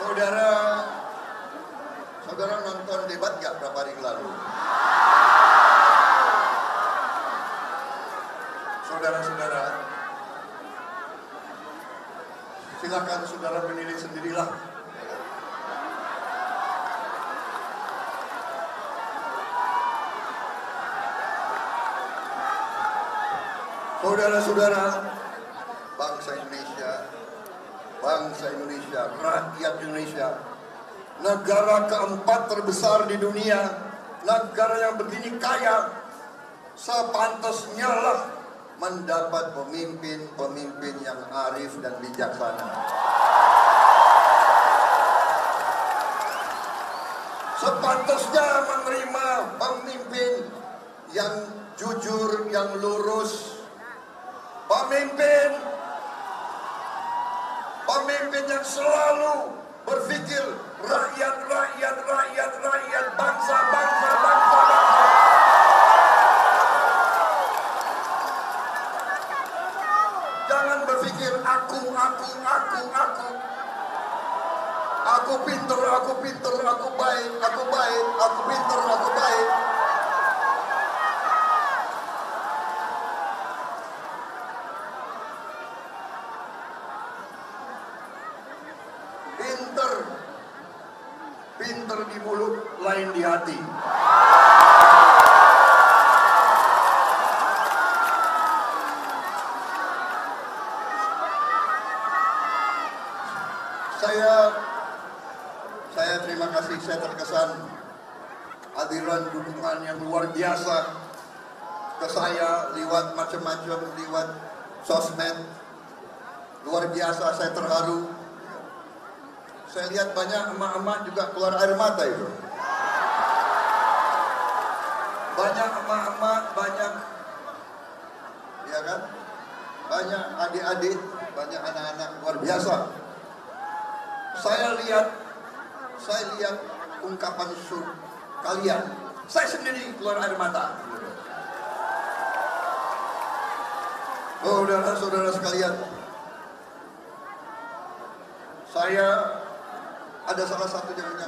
Saudara, saudara nonton debat gak berapa hari lalu? Saudara-saudara, silakan saudara menilai sendirilah. Saudara-saudara, bangsa Indonesia, bangsa Indonesia, rakyat Indonesia, negara keempat terbesar di dunia, negara yang begini kaya, sepantasnya lah mendapat pemimpin-pemimpin yang arif dan bijaksana. Sepantasnya menerima pemimpin yang jujur, yang lurus, pemimpin pemimpin yang selalu berpikir rakyat, rakyat, rakyat, rakyat, bangsa, bangsa, bangsa, bangsa. Jangan berpikir aku, aku, aku, aku. Aku pinter, aku pinter, aku baik, aku baik, aku pinter, aku baik. Pinter, pinter di mulut, lain di hati. Saya saya terima kasih, saya terkesan hadiran dukungan yang luar biasa ke saya lewat macam-macam, lewat sosmed. Luar biasa, saya terharu. Saya lihat banyak emak-emak juga keluar air mata itu. Banyak emak-emak, banyak ya kan? Banyak adik-adik, banyak anak-anak luar biasa. Saya lihat saya lihat ungkapan sur kalian. Saya sendiri keluar air mata. Saudara-saudara sekalian, saya ada salah satu yang